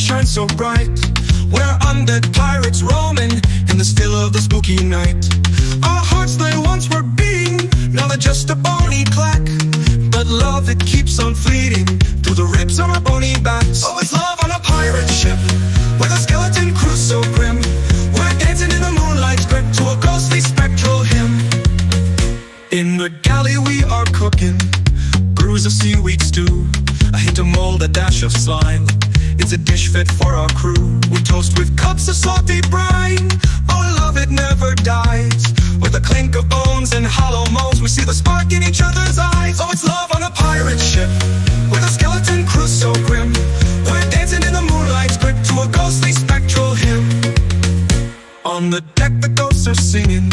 shine so bright. Where undead pirates roaming In the still of the spooky night. Our hearts they once were beating Now they're just a bony clack. But love it keeps on fleeting Through the ribs on our bony backs. Oh, it's love on a pirate ship With a skeleton crew so grim. We're dancing in the moonlight's grip To a ghostly spectral hymn. In the galley we are cooking Brews of seaweed stew A hint of mold, a dash of slime It's a dish fit for our crew. We toast with cups of salty brine. Oh, love it never dies. With a clink of bones and hollow moans We see the spark in each other's eyes. Oh, it's love on a pirate ship With a skeleton crew so grim. We're dancing in the moonlight's grip To a ghostly spectral hymn. On the deck the ghosts are singing.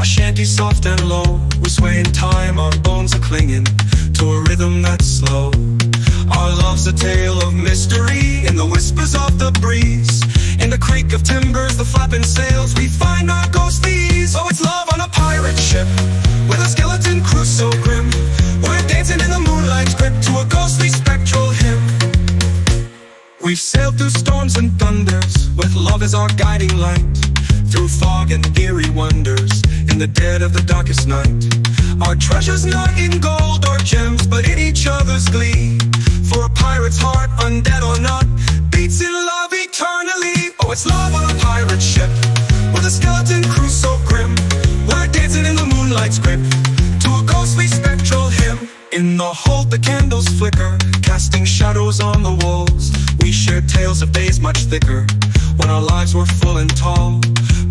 A shanty soft and low. We sway in time, our bones are clinging To a rhythm that's slow the breeze. In the creak of timbers, the flapping sails We find our ghostly ease Oh, it's love on a pirate ship With a skeleton crew so grim. We're dancing in the moonlight's grip To a ghostly spectral hymn. We've sailed through storms and thunders With love as our guiding light. Through fog and eerie wonders In the dead of the darkest night. Our treasure's not in gold or gems But in each other's glee. For a pirate's heart, undead grim. We're dancing in the moonlight's grip To a ghostly spectral hymn. In the the candles flicker Casting shadows on the walls. We tales of days much thicker When our lives were full and tall.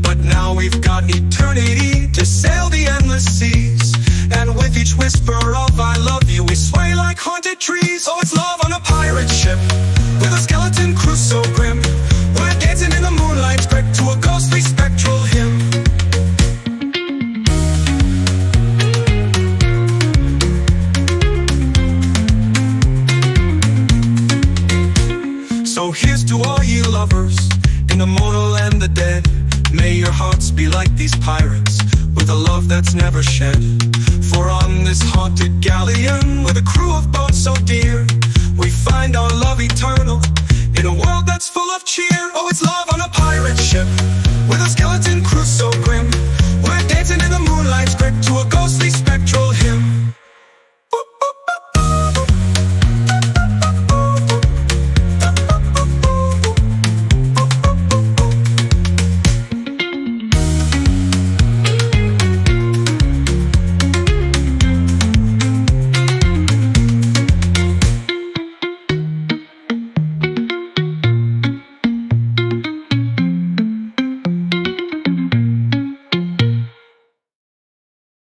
But now we've got eternity To sail the endless seas. And with each whisper of I love you We sway like haunted trees. Oh, it's love on a So here's to all ye lovers, in the mortal and the dead. May your hearts be like these pirates, with a love that's never shed. For on this haunted galleon, with a crew of boats so dear, we find our love eternal, in a world that's full of cheer. Oh, it's love on a pirate ship, with a skeleton crew so grim. We're dancing in the moonlight's grip to a